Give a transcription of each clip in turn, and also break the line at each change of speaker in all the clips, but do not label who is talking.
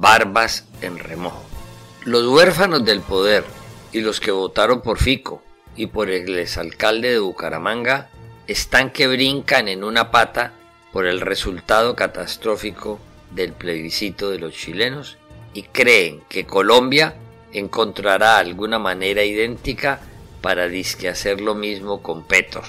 barbas en remojo. Los huérfanos del poder y los que votaron por Fico y por el exalcalde de Bucaramanga están que brincan en una pata por el resultado catastrófico del plebiscito de los chilenos y creen que Colombia encontrará alguna manera idéntica para disque hacer lo mismo con Petro.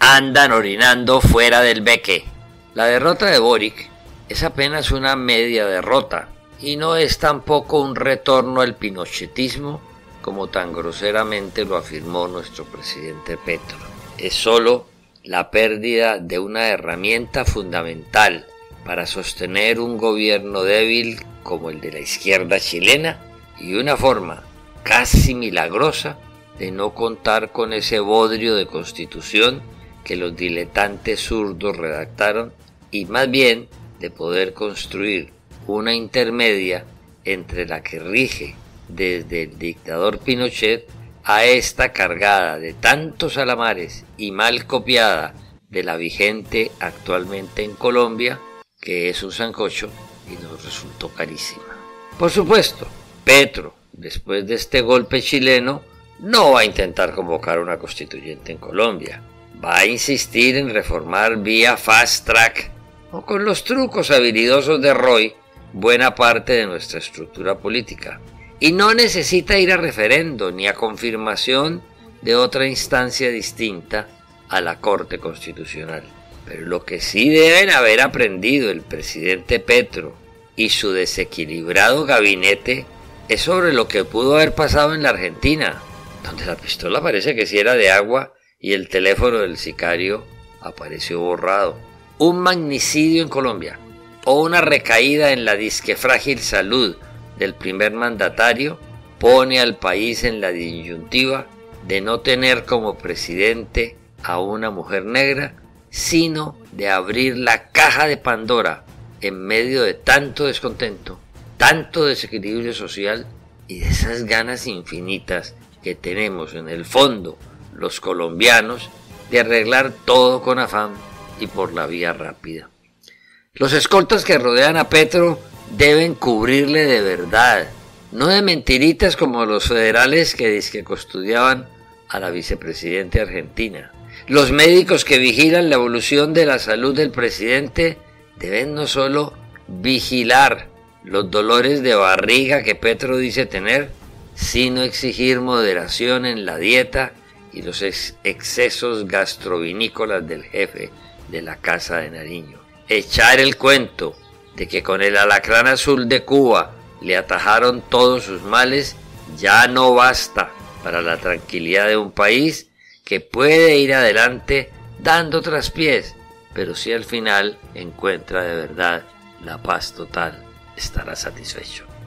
Andan orinando fuera del beque. La derrota de Boric es apenas una media derrota y no es tampoco un retorno al pinochetismo como tan groseramente lo afirmó nuestro presidente Petro. Es solo la pérdida de una herramienta fundamental para sostener un gobierno débil como el de la izquierda chilena y una forma casi milagrosa de no contar con ese bodrio de constitución que los diletantes zurdos redactaron y más bien de poder construir una intermedia entre la que rige desde el dictador Pinochet a esta cargada de tantos alamares y mal copiada de la vigente actualmente en Colombia, que es un sancocho y nos resultó carísima. Por supuesto, Petro, después de este golpe chileno, no va a intentar convocar una constituyente en Colombia. Va a insistir en reformar vía fast track o con los trucos habilidosos de Roy buena parte de nuestra estructura política. Y no necesita ir a referendo ni a confirmación de otra instancia distinta a la Corte Constitucional. Pero lo que sí deben haber aprendido el presidente Petro y su desequilibrado gabinete es sobre lo que pudo haber pasado en la Argentina, donde la pistola parece que si era de agua y el teléfono del sicario apareció borrado. Un magnicidio en Colombia o una recaída en la disque frágil salud del primer mandatario pone al país en la disyuntiva de no tener como presidente a una mujer negra, sino de abrir la caja de Pandora en medio de tanto descontento, tanto desequilibrio social y de esas ganas infinitas que tenemos en el fondo los colombianos de arreglar todo con afán y por la vía rápida. Los escoltas que rodean a Petro deben cubrirle de verdad, no de mentiritas como los federales que que custodiaban a la vicepresidenta argentina. Los médicos que vigilan la evolución de la salud del presidente deben no solo vigilar los dolores de barriga que Petro dice tener, sino exigir moderación en la dieta y los excesos gastrovinícolas del jefe de la Casa de Nariño. Echar el cuento de que con el alacrán azul de Cuba le atajaron todos sus males ya no basta para la tranquilidad de un país que puede ir adelante dando traspiés, pero si al final encuentra de verdad la paz total, estará satisfecho.